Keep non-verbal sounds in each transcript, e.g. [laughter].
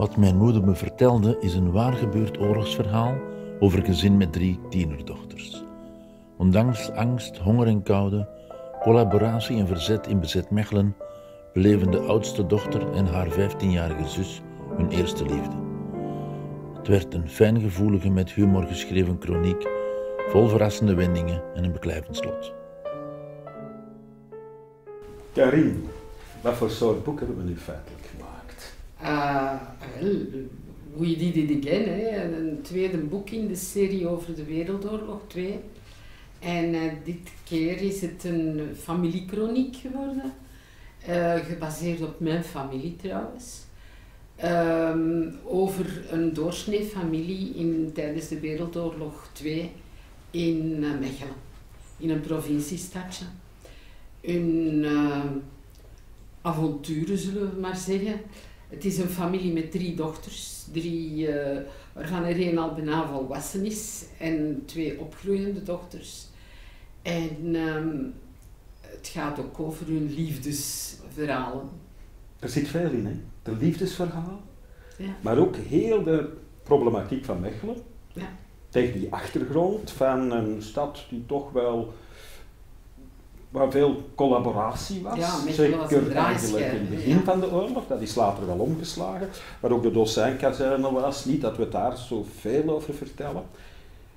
Wat mijn moeder me vertelde is een waar gebeurd oorlogsverhaal over een gezin met drie tienerdochters. Ondanks angst, honger en koude, collaboratie en verzet in bezet Mechelen beleven de oudste dochter en haar 15-jarige zus hun eerste liefde. Het werd een fijngevoelige, met humor geschreven kroniek, vol verrassende wendingen en een beklijvend slot. Karin, wat voor soort boek hebben we nu feitelijk gemaakt? Uh, We Did It Again, hè. een tweede boek in de serie over de Wereldoorlog 2. En uh, dit keer is het een familiekroniek geworden, uh, gebaseerd op mijn familie trouwens. Um, over een doorsnee familie in, tijdens de Wereldoorlog 2 in uh, Mechelen, in een provinciestadje. Een avonturen zullen we maar zeggen. Het is een familie met drie dochters, drie, waarvan er één al bijna volwassen is en twee opgroeiende dochters. En um, het gaat ook over hun liefdesverhalen. Er zit veel in, hè? De liefdesverhalen, Ja. maar ook heel de problematiek van Mechelen. Ja. Tegen die achtergrond van een stad die toch wel waar veel collaboratie was. Ja, Zeker eigenlijk in het begin ja. van de oorlog, dat is later wel omgeslagen. Waar ook de docentkazerne was, niet dat we daar zoveel over vertellen.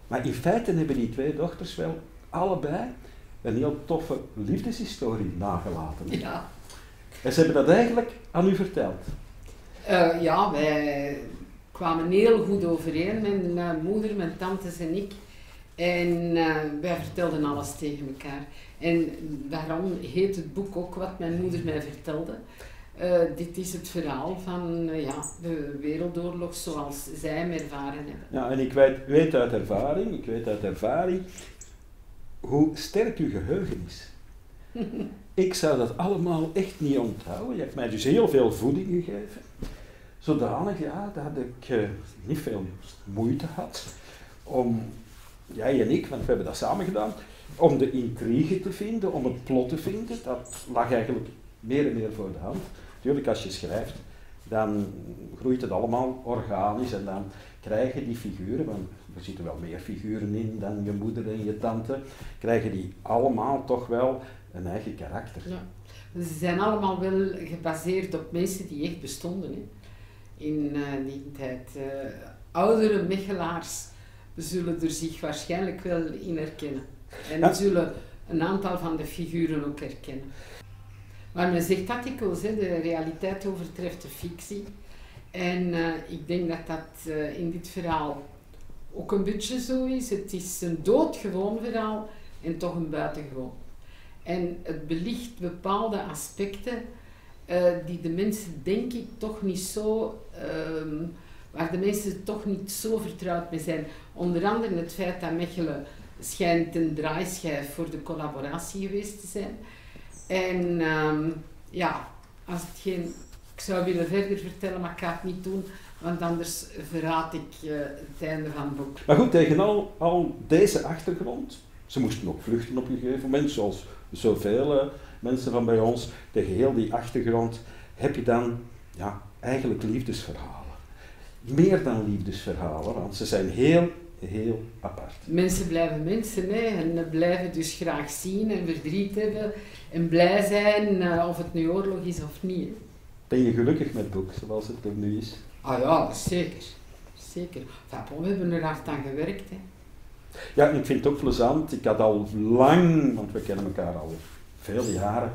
Maar in feite hebben die twee dochters wel allebei een heel toffe liefdeshistorie nagelaten. Ja. En ze hebben dat eigenlijk aan u verteld. Eh, ja, wij kwamen heel goed overeen, mijn moeder, mijn tantes en ik. En eh, wij vertelden alles tegen elkaar. En daarom heet het boek ook wat mijn moeder mij vertelde. Eh, dit is het verhaal van eh, ja, de wereldoorlog zoals zij hem ervaren hebben. Ja, en ik weet, weet uit ervaring, ik weet uit ervaring hoe sterk uw geheugen is. [laughs] ik zou dat allemaal echt niet onthouden. Je hebt mij dus heel veel voeding gegeven. Zodanig ja, dat ik niet veel moeite had om, jij en ik, want we hebben dat samen gedaan, om de intrigue te vinden, om het plot te vinden. Dat lag eigenlijk meer en meer voor de hand. Natuurlijk, als je schrijft, dan groeit het allemaal organisch en dan krijgen die figuren, want er zitten wel meer figuren in dan je moeder en je tante, krijgen die allemaal toch wel een eigen karakter. Ja. Ze zijn allemaal wel gebaseerd op mensen die echt bestonden hè. in eh, die tijd. Eh, oudere Mechelaars zullen er zich waarschijnlijk wel in herkennen. En Ja. zullen een aantal van de figuren ook herkennen. Maar men zegt dat dikwijls, hè, de realiteit overtreft de fictie. En eh, ik denk dat dat eh, in dit verhaal ook een beetje zo is. Het is een doodgewoon verhaal en toch een buitengewoon. En het belicht bepaalde aspecten eh, die de mensen, denk ik, toch niet zo, ehm, waar de mensen toch niet zo vertrouwd mee zijn. Onder andere het feit dat Mechelen schijnt een draaischijf voor de collaboratie geweest te zijn. En ehm, ja, als het geen, ik zou willen verder vertellen, maar ik ga het niet doen, want anders verraad ik eh, het einde van het boek. Maar goed, tegen al, al deze achtergrond, ze moesten ook vluchten op een gegeven moment, zoals zoveel eh, mensen van bij ons, tegen heel die achtergrond heb je dan ja, eigenlijk liefdesverhalen. Meer dan liefdesverhalen, want ze zijn heel, heel apart. Mensen blijven mensen hè, en blijven dus graag zien en verdriet hebben en blij zijn, eh, of het nu oorlog is of niet. hè. Ben je gelukkig met het boek zoals het er nu is? Ah ja, zeker. Zeker. Enfin, we hebben er hard aan gewerkt. Hè. Ja, ik vind het ook plezant. Ik had al lang, want we kennen elkaar al veel jaren,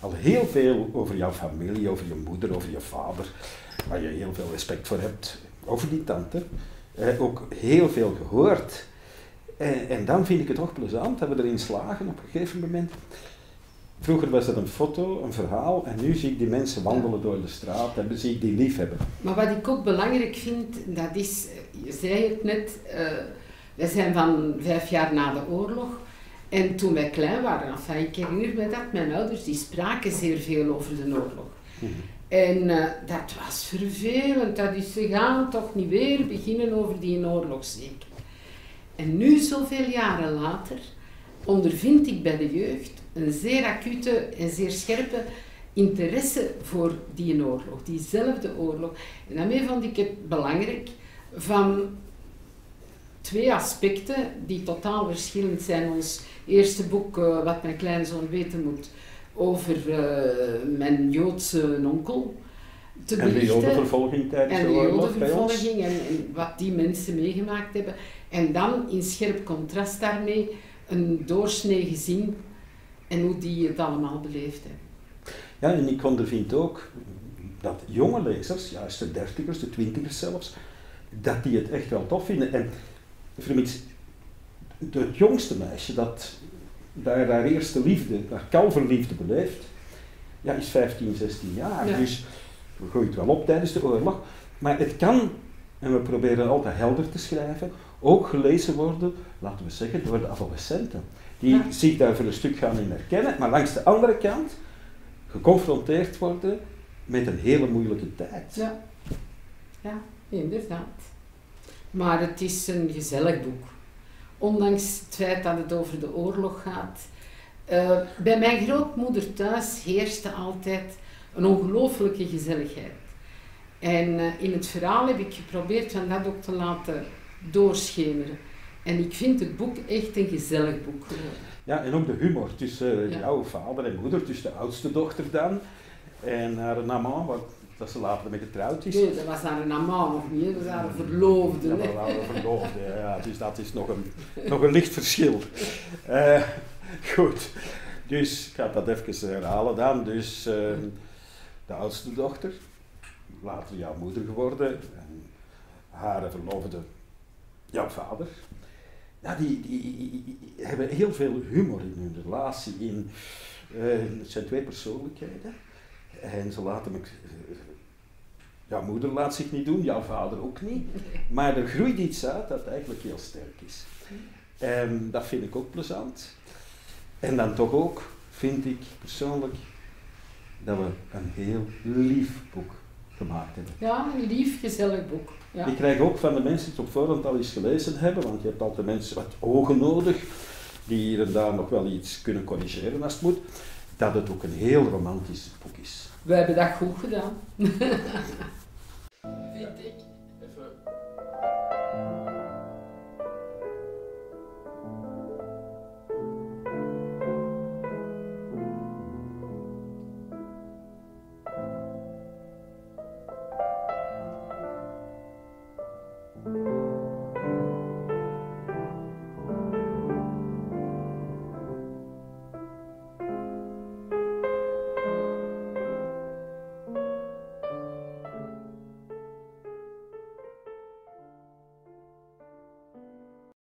al heel veel over jouw familie, over je moeder, over je vader, waar je heel veel respect voor hebt, over die tante. Eh, ook heel veel gehoord. En, en dan vind ik het toch plezant dat we erin slagen op een gegeven moment. Vroeger was het een foto, een verhaal, en nu zie ik die mensen wandelen door de straat en zie ik die lief hebben. Maar wat ik ook belangrijk vind, dat is, je zei het net, eh, wij zijn van vijf jaar na de oorlog. En toen wij klein waren, enfin, ik herinner me dat, mijn ouders die spraken zeer veel over de oorlog. En eh, dat was vervelend, dat is, ze gaan toch niet weer beginnen over die oorlog zeker. En nu, zoveel jaren later, ondervind ik bij de jeugd een zeer acute en zeer scherpe interesse voor die oorlog, diezelfde oorlog. En daarmee vond ik het belangrijk van twee aspecten die totaal verschillend zijn. Ons eerste boek, uh, wat mijn kleinzoon weten moet, over uh, mijn Joodse onkel. Te en de jodenvervolging tijdens en de, ons. En, en wat die mensen meegemaakt hebben. En dan in scherp contrast daarmee een doorsnee gezin en hoe die het allemaal beleefd hebben. Ja, en ik ondervind ook dat jonge lezers, juist de dertigers, de twintigers zelfs, dat die het echt wel tof vinden. En vermits het jongste meisje dat daar haar eerste liefde, haar kalverliefde beleeft, ja, is 15, 16 jaar. Ja. Dus we gooien wel op tijdens de oorlog. Maar het kan, en we proberen altijd helder te schrijven, ook gelezen worden, laten we zeggen, door de adolescenten. Die zich daar voor een stuk gaan in herkennen, maar langs de andere kant geconfronteerd worden met een hele moeilijke tijd. Ja, ja inderdaad. Maar het is een gezellig boek. Ondanks het feit dat het over de oorlog gaat. Uh, bij mijn grootmoeder thuis heerste altijd een ongelooflijke gezelligheid. En uh, in het verhaal heb ik geprobeerd van dat ook te laten doorschemeren. En ik vind het boek echt een gezellig boek geworden. Ja, en ook de humor tussen ja. jouw vader en moeder, tussen de oudste dochter dan en haar mama, wat dat ze later met getrouwd is. Nee, dat was haar mama nog niet, dat was haar verloofde. Ja, dat waren verloofde, ja, dus dat is nog een, nog een licht verschil. Uh, goed, dus ik ga dat even herhalen dan. Dus uh, de oudste dochter, later jouw moeder geworden, en haar verloofde jouw vader. Ja, die, die, hebben heel veel humor in hun relatie. In, uh, het zijn twee persoonlijkheden. En ze laten me. Jouw moeder laat zich niet doen, jouw vader ook niet. Maar er groeit iets uit dat eigenlijk heel sterk is. En dat vind ik ook plezant. En dan toch ook vind ik persoonlijk dat we een heel lief boek gemaakt hebben. Ja, een lief, gezellig boek. Ja. Ik krijg ook van de mensen die het op voorhand al eens gelezen hebben, want je hebt altijd mensen wat ogen nodig, die hier en daar nog wel iets kunnen corrigeren als het moet, dat het ook een heel romantisch boek is. We hebben dat goed gedaan. [laughs] Vind ik.